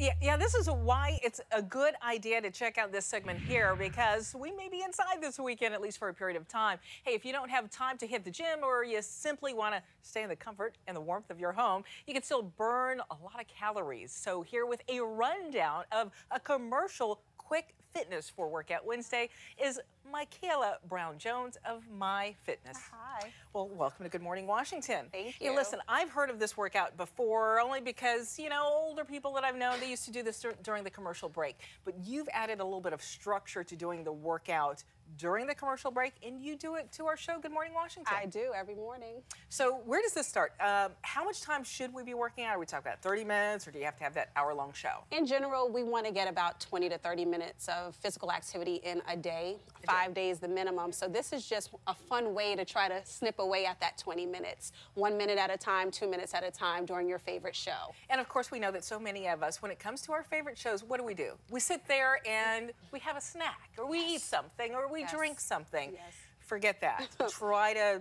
Yeah, yeah, this is why it's a good idea to check out this segment here because we may be inside this weekend, at least for a period of time. Hey, if you don't have time to hit the gym or you simply want to stay in the comfort and the warmth of your home, you can still burn a lot of calories. So, here with a rundown of a commercial quick fitness for Workout Wednesday is Michaela Brown Jones of Mi Fitness. Uh, hi. Well, welcome to Good Morning Washington. Thank you. listen, I've heard of this workout before only because, you know, older people that I've known, they used to do this dur during the commercial break. But you've added a little bit of structure to doing the workout during the commercial break, and you do it to our show, Good Morning Washington. I do every morning. So where does this start? Um, how much time should we be working out? Are we talking about 30 minutes, or do you have to have that hour-long show? In general, we want to get about 20 to 30 minutes of physical activity in a day, five days the minimum. So this is just a fun way to try to snip away at that 20 minutes, one minute at a time, two minutes at a time during your favorite show. And of course, we know that so many of us, when it comes to our favorite shows, what do we do? We sit there and we have a snack, or we eat something, or we Yes. drink something. Yes. Forget that. Try to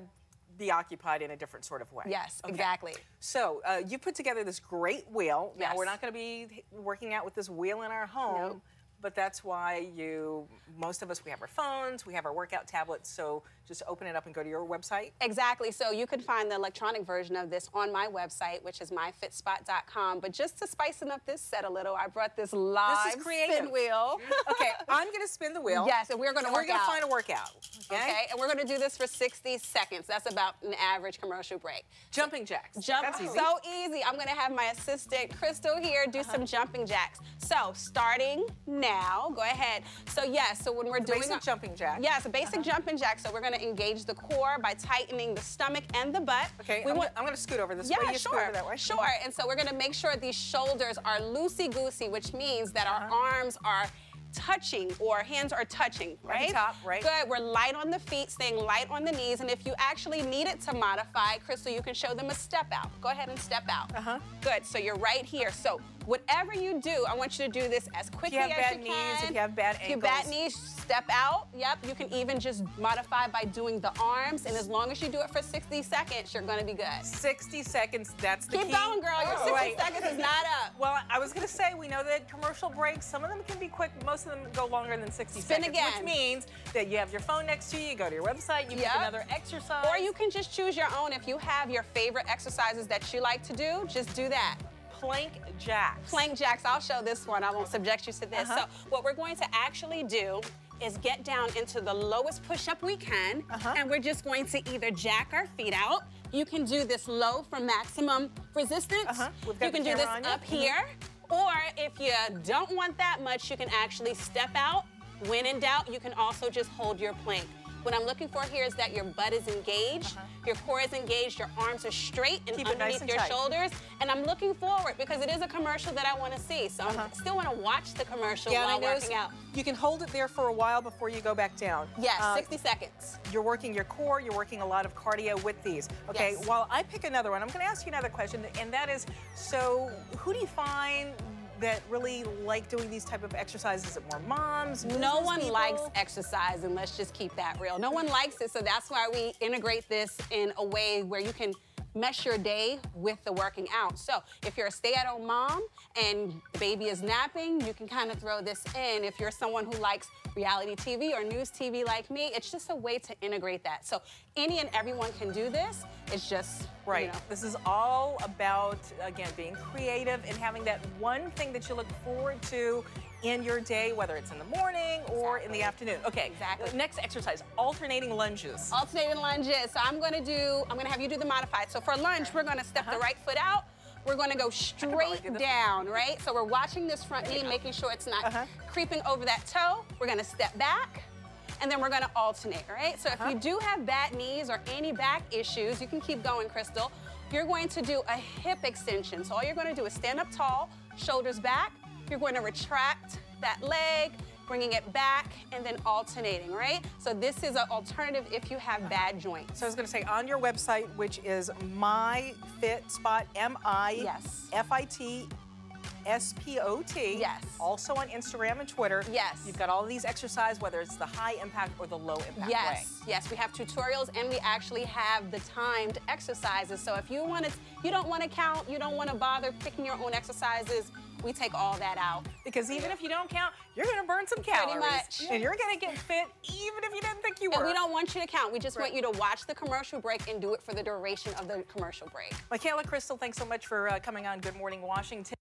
be occupied in a different sort of way. Yes, Okay. exactly. So uh, you put together this great wheel. Now we're not going to be working out with this wheel in our home. Nope. But that's why you, most of us, we have our phones, we have our workout tablets. So just open it up and go to your website. Exactly. So you can find the electronic version of this on my website, which is mifitspot.com. But just to spicing up this set a little, I brought this live creative. spin wheel. Okay, I'm going to spin the wheel. Yes, and we're gonna and we're gonna find a workout. Okay. Okay, and we're gonna do this for 60 seconds. That's about an average commercial break. Jumping jacks. Jump That's easy. so easy. I'm gonna have my assistant Crystal here do Uh-huh. some jumping jacks. So starting now, go ahead. So yes, so when we're doing basic a- jumping jack. Uh-huh. Yes, a basic jumping jack. So we're gonna engage the core by tightening the stomach and the butt. Okay, we I'm, want. I'm gonna scoot over this yeah, way. Sure. over that way. Sure. And so we're gonna make sure these shoulders are loosey goosey, which means that Uh-huh. our arms are touching or hands are touching, Right right? top, right. Good. We're light on the feet, staying light on the knees. And if you actually need it to modify, Crystal, you can show them a step out. Go ahead and step out. Uh-huh. Good. So you're right here. So whatever you do, I want you to do this as quickly have as you can. if you have bad knees, If you have bad ankles. If you bad knees, step out. Yep. You can even just modify by doing the arms. And as long as you do it for 60 seconds, you're going to be good. 60 seconds. That's the Keep key. going, girl. Your 60 Right. seconds is not up. Well, I was going to say, we know that commercial breaks, some of them can be quick, most of them go longer than 60 Spin seconds. again. Which means that you have your phone next to you, you go to your website, you Yep. pick another exercise. Or you can just choose your own. If you have your favorite exercises that you like to do, just do that. Plank jacks. Plank jacks, I'll show this one. I won't subject you to this. Uh-huh. So what we're going to actually do is get down into the lowest push-up we can, Uh-huh. and we're just going to either jack our feet out. You can do this low for maximum resistance. We've got You can do this on you. up Mhm. here. Or if you don't want that much, you can actually step out. When in doubt, you can also just hold your plank. What I'm looking for here is that your butt is engaged, your core is engaged, your arms are straight and. Keep it nice underneath and your tight. shoulders. And I'm looking forward because it is a commercial that I want to see. So I still want to watch the commercial. Yeah, while working out. you can hold it there for a while before you go back down. Yes, Uh, 60 seconds. You're working your core, you're working a lot of cardio with these. Okay, Yes. while I pick another one, I'm going to ask you another question, and that is so who do you find that really like doing these type of exercises? Is it more moms? No one people? likes exercise, and let's just keep that real. No one likes it, so that's why we integrate this in a way where you can mesh your day with the working out. So if you're a stay-at-home mom and the baby is napping, you can kind of throw this in. If you're someone who likes reality TV or news TV like me, it's just a way to integrate that. So any and everyone can do this. It's just, right. you know, This is all about, again, being creative and having that one thing that you look forward to in your day, whether it's in the morning or in the afternoon. Okay, Exactly. Next exercise, alternating lunges. alternating lunges. So I'm gonna do, I'm gonna have you do the modified. So for lunge, we're gonna step the right foot out. We're gonna go straight down, right? So we're watching this front knee, making sure it's not Uh-huh. creeping over that toe. We're gonna step back, and then we're gonna alternate, all right? So if Uh-huh. you do have bad knees or any back issues, you can keep going, Crystal. You're going to do a hip extension. So all you're gonna do is stand up tall, shoulders back. You're going to retract that leg, bringing it back, and then alternating, right? So this is an alternative if you have bad joints. So I was going to say on your website, which is MiFitSpot, M-I, Yes. F-I-T, S-P-O-T. Yes. Also on Instagram and Twitter. Yes. You've got all these exercises, whether it's the high impact or the low impact Yes, way. yes, we have tutorials and we actually have the timed exercises. So if you want to, you don't want to count, you don't want to bother picking your own exercises, we take all that out. Because even if you don't count, you're going to burn some calories. much. And you're going to get fit even if you didn't think you were. And we don't want you to count. We just Right. want you to watch the commercial break and do it for the duration of the commercial break. Michaela Crystal, thanks so much for uh, coming on Good Morning Washington.